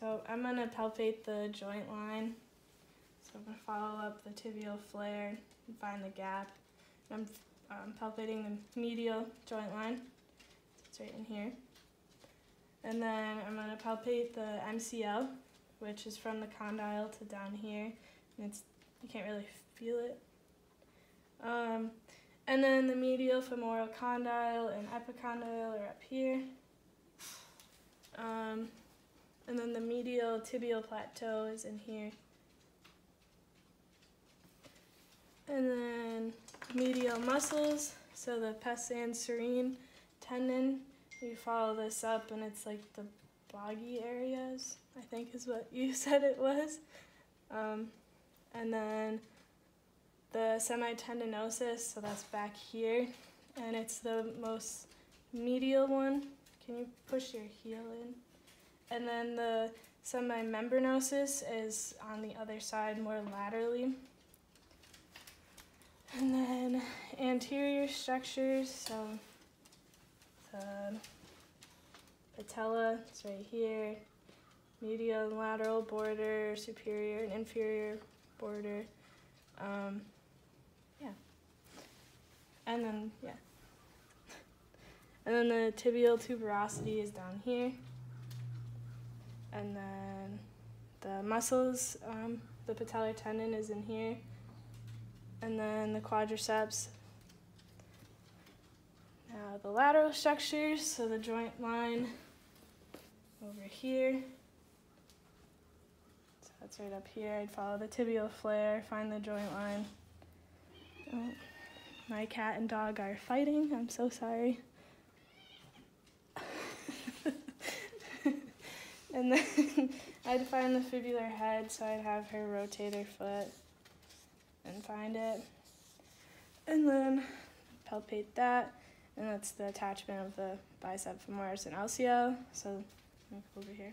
So I'm gonna palpate the joint line. So I'm gonna follow up the tibial flare and find the gap. I'm um, palpating the medial joint line. It's right in here. And then I'm gonna palpate the MCL, which is from the condyle to down here. And it's you can't really feel it. Um, and then the medial femoral condyle and epicondyle are up here. Um, and then the medial tibial plateau is in here. And then medial muscles, so the pes anserine tendon, you follow this up and it's like the boggy areas, I think is what you said it was. Um, and then the semitendinosus, so that's back here, and it's the most medial one. Can you push your heel in? And then the semimembranosus is on the other side, more laterally. And then anterior structures, so the patella is right here, medial and lateral border, superior and inferior border. Um, yeah. And then, yeah. And then the tibial tuberosity is down here. And then the muscles, um, the patellar tendon is in here. And then the quadriceps. Now the lateral structures, so the joint line over here. So that's right up here. I'd follow the tibial flare, find the joint line. Oh, my cat and dog are fighting. I'm so sorry. And then I'd find the fibular head, so I'd have her rotate her foot and find it. And then palpate that, and that's the attachment of the bicep femoris and LCL. So over here.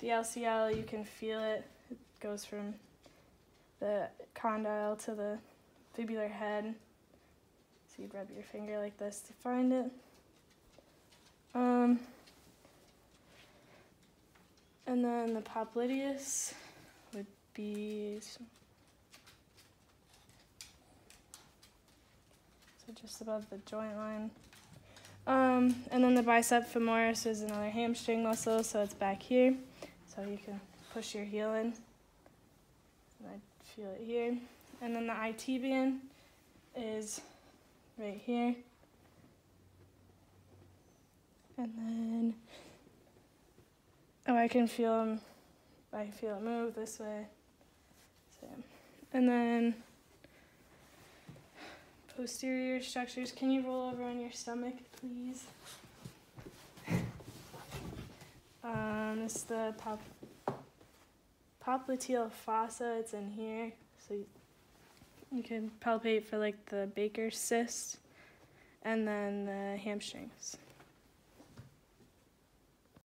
The LCL, you can feel it. It goes from the condyle to the fibular head. So you'd rub your finger like this to find it. Um, and then the popliteus would be so just above the joint line. Um, and then the bicep femoris is another hamstring muscle, so it's back here. So you can push your heel in. And I feel it here. And then the IT is right here. And then, oh, I can feel them. I feel it move this way. So, and then posterior structures. Can you roll over on your stomach, please? Um, it's the pop popliteal fossa. It's in here, so you, you can palpate for like the Baker's cyst, and then the hamstrings.